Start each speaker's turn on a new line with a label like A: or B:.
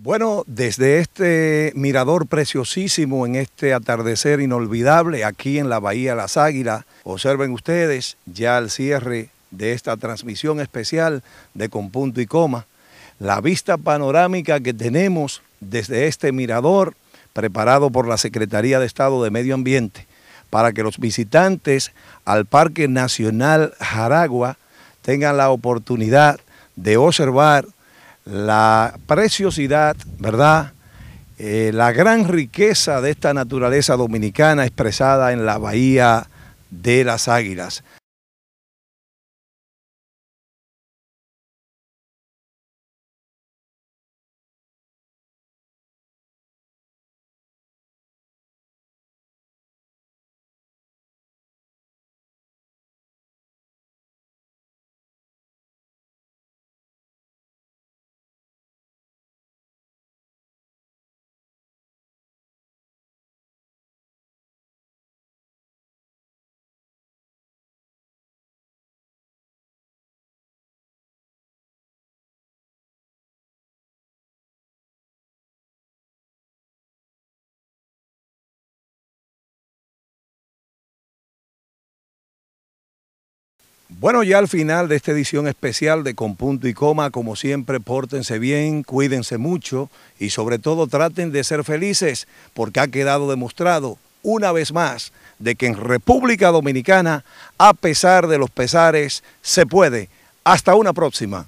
A: Bueno, desde este mirador preciosísimo en este atardecer inolvidable aquí en la Bahía Las Águilas, observen ustedes ya al cierre de esta transmisión especial de Con Punto y Coma, la vista panorámica que tenemos desde este mirador preparado por la Secretaría de Estado de Medio Ambiente para que los visitantes al Parque Nacional Jaragua tengan la oportunidad de observar la preciosidad, ¿verdad? Eh, la gran riqueza de esta naturaleza dominicana expresada en la Bahía de las Águilas. Bueno, ya al final de esta edición especial de Con Punto y Coma, como siempre, pórtense bien, cuídense mucho y sobre todo traten de ser felices porque ha quedado demostrado una vez más de que en República Dominicana, a pesar de los pesares, se puede. Hasta una próxima.